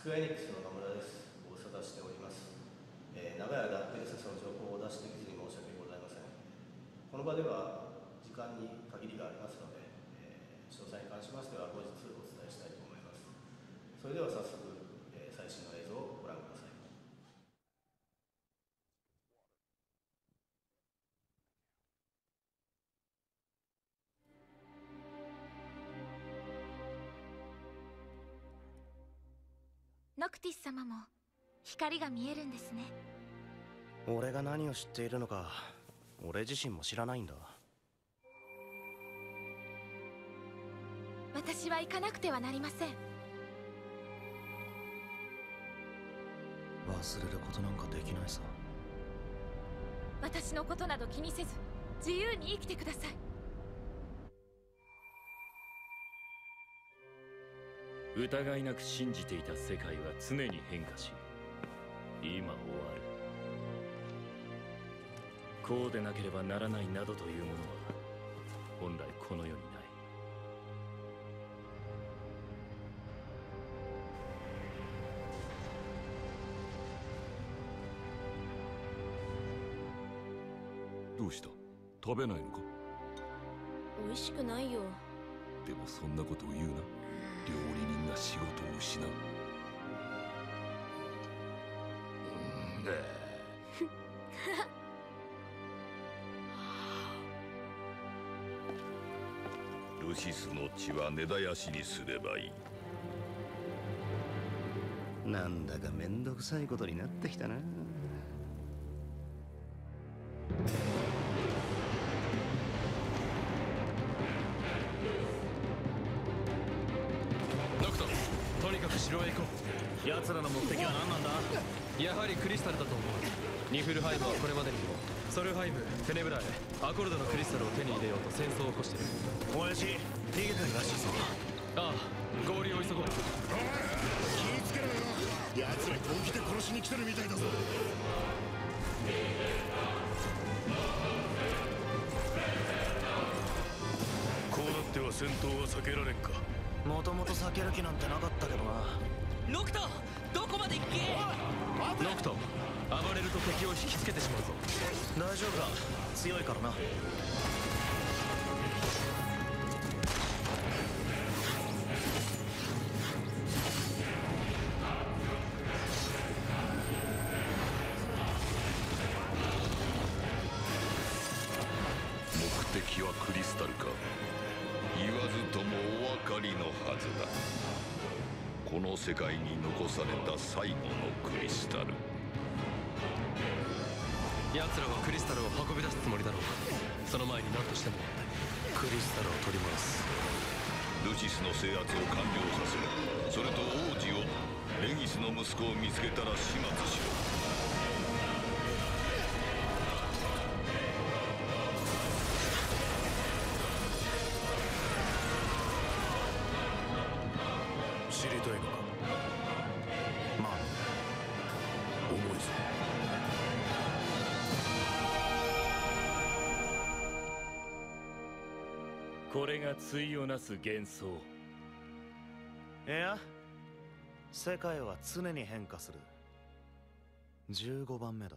スクエアエニックスの野村です。ご無沙汰しております、えー長い間ペルセスの情報を出しできずに申し訳ございません。この場では時間に限りがありますので、えー詳細に関しましては後日お伝えしたいと思います。それでは早速、ノクティス様も光が見えるんですね。俺が何を知っているのか俺自身も知らないんだ。私は行かなくてはなりません。忘れることなんかできないさ。私のことなど気にせず自由に生きてください疑いなく信じていた世界は常に変化し今終わる。こうでなければならないなどというものは本来この世にない。どうした食べないのか美味しくないよ。でもそんなことを言うな料理人が仕事を失う。ルシスの血は根絶やしにすればいい。なんだかめんどくさいことになってきたな城へ行こう奴らの目的は何なんだやはりクリスタルだと思うニフルハイブはこれまでにもソルハイブテネブラへアコルドのクリスタルを手に入れようと戦争を起こしてる親父逃げてるらしいぞああ合流を急ごう気ぃつけろ。よ奴ら本気で殺しに来てるみたいだぞこうなっては戦闘は避けられんかもともと避ける気なんてなかったけどな。ノクトどこまで行けノクト暴れると敵を引きつけてしまうぞ。大丈夫だ。強いからな。目的はクリスタルか言わずともお分かりのはずだ。この世界に残された最後のクリスタル。奴らはクリスタルを運び出すつもりだろう。その前に何としても。クリスタルを取り戻す。ルシスの制圧を完了させる。それと王子をレギスの息子を見つけたら始末しろ知りたいのか？まあ重いぞこれが対をなす幻想。いや世界は常に変化する。15番目だ。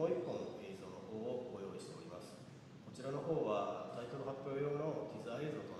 もう一本の映像の方をご用意しております。こちらの方はタイトル発表用のティザー映像となり